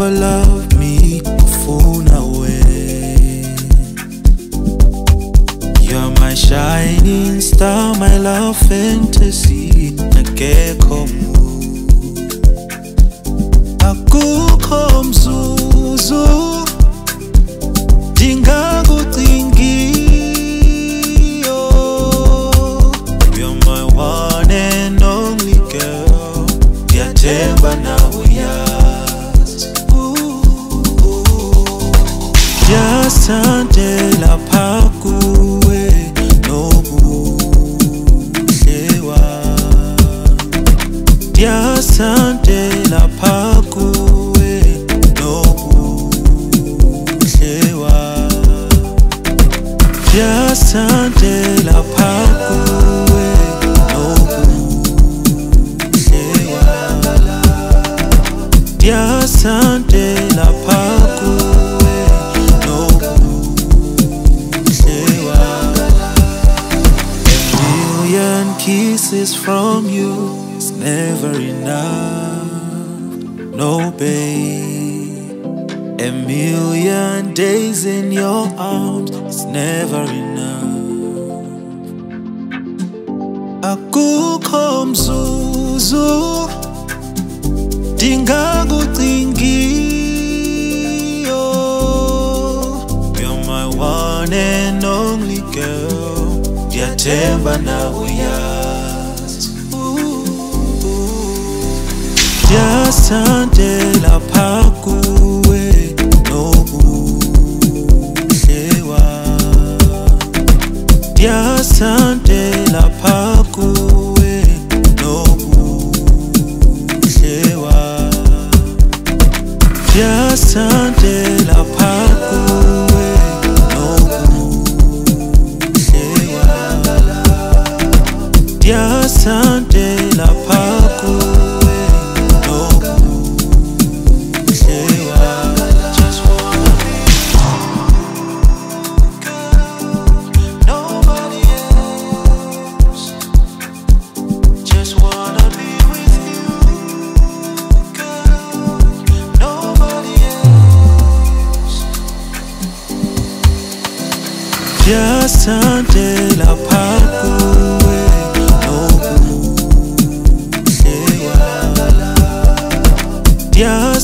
never loved me ufuna wena You're my shining star, my love fantasy Akekho mu Akukho Ndiyasithandela kisses from you is never enough. No babe. A million days in your arms is never enough. Akukho mzuzu ndingakucingiyo oh. You're my one and only girl. Ndiyathemba nawe namhlanje lapha kuwe nokuhle wami ndiyasande lapha kuwe nokuhle wami ndiyasande Ya sante la papu Ya